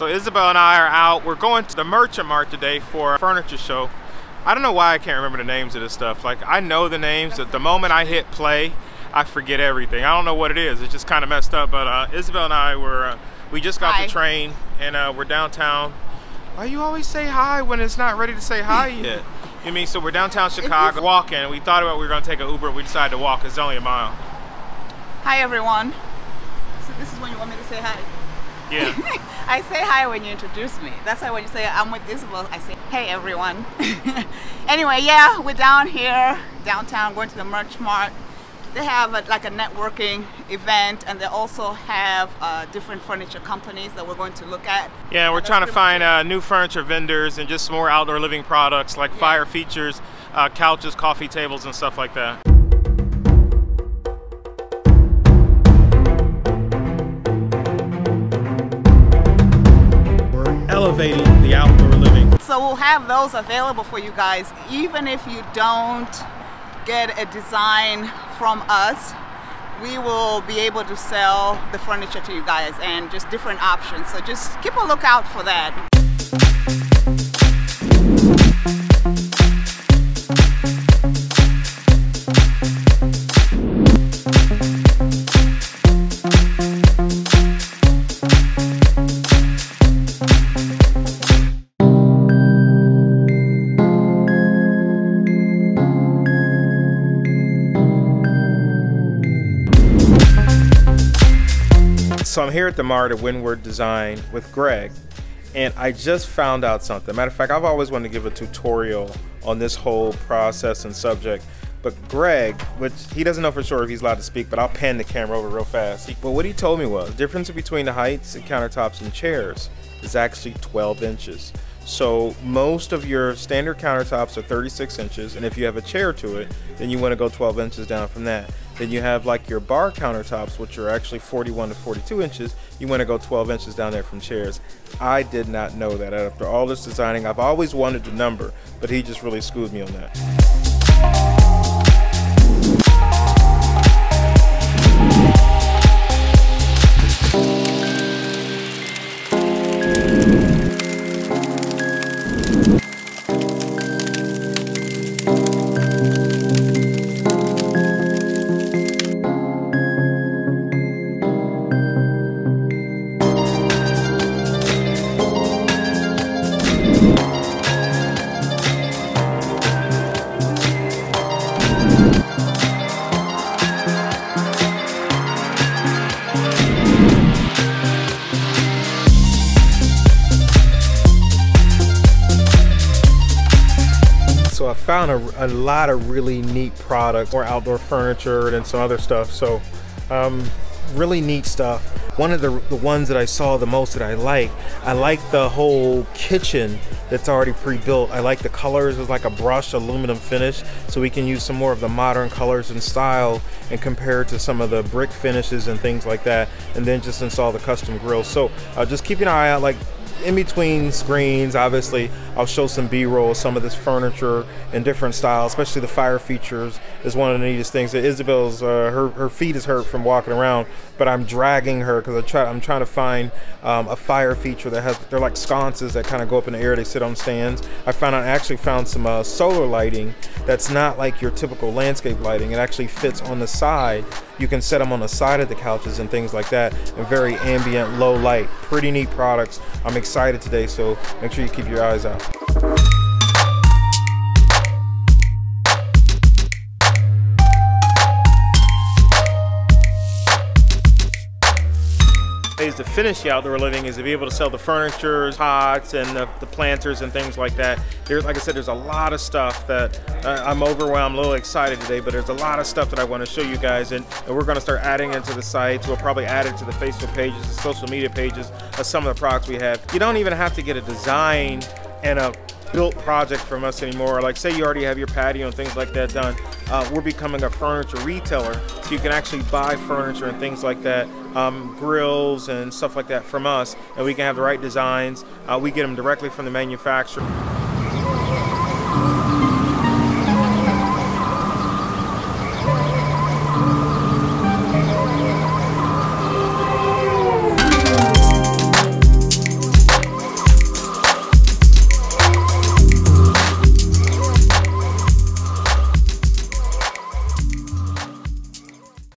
So Isabel and I are out. We're going to the Merchant Mart today for a furniture show. I don't know why I can't remember the names of this stuff. Like I know the names, but the moment I hit play, I forget everything. I don't know what it is. It's just kind of messed up. But uh, Isabel and I were, uh, we just got Hi. the train and uh, we're downtown. Why you always say hi when it's not ready to say hi yet? You mean so we're downtown Chicago walking. We thought about we were gonna take an Uber. We decided to walk. It's only a mile. Hi everyone. So this is when you want me to say hi. Yeah. I say hi when you introduce me. That's why when you say I'm with Isabel, I say hey everyone. anyway, yeah, we're down here downtown going to the Merch Mart. They have a, like a networking event, and they also have uh, different furniture companies that we're going to look at. Yeah, we're trying to find uh, new furniture vendors and just some more outdoor living products like fire features, uh, couches, coffee tables, and stuff like that. The outdoor living. So we'll have those available for you guys, even if you don't get a design from us. We will be able to sell the furniture to you guys and just different options. So just keep a lookout for that. So I'm here at the Mart at Windward Design with Greg, and I just found out something. Matter of fact, I've always wanted to give a tutorial on this whole process and subject. But Greg, which he doesn't know for sure if he's allowed to speak, but I'll pan the camera over real fast. But what he told me was the difference between the heights and countertops and chairs is actually 12 inches. So most of your standard countertops are 36 inches, and if you have a chair to it, then you want to go 12 inches down from that. Then you have like your bar countertops, which are actually 41 to 42 inches. You want to go 12 inches down there from chairs. I did not know that. After all this designing, I've always wanted the number, but he just really schooled me on that. So I found a, a lot of really neat products, more outdoor furniture and some other stuff. So um, really neat stuff. One of the, the ones that I saw the most that I like, I like the whole kitchen that's already pre-built. I like the colors. It's like a brushed aluminum finish, so we can use some more of the modern colors and style and compare it to some of the brick finishes and things like that, and then just install the custom grills. So uh, just keep an eye out. Like in between screens, obviously, I'll show some B-roll, some of this furniture in different styles, especially the fire features is one of the neatest things. Isabel's, uh, her, her feet is hurt from walking around, but I'm dragging her because I try, I'm trying to find um, a fire feature that has, they're like sconces that kind of go up in the air, they sit on stands. I found, I actually found some uh, solar lighting that's not like your typical landscape lighting. It actually fits on the side. You can set them on the side of the couches and things like that, and very ambient, low light. Pretty neat products. I'm excited today, so make sure you keep your eyes out. Is to finish the outdoor living is to be able to sell the furniture, pots, and the, the planters and things like that. There's, like I said, there's a lot of stuff that uh, I'm overwhelmed, a little excited today, but there's a lot of stuff that I want to show you guys, and, and we're going to start adding into the sites. We'll probably add it to the Facebook pages, the social media pages of some of the products we have. You don't even have to get a design and a built project from us anymore. Like say you already have your patio and things like that done. Uh, we're becoming a furniture retailer, so you can actually buy furniture and things like that, um, grills and stuff like that from us, and we can have the right designs. Uh, we get them directly from the manufacturer.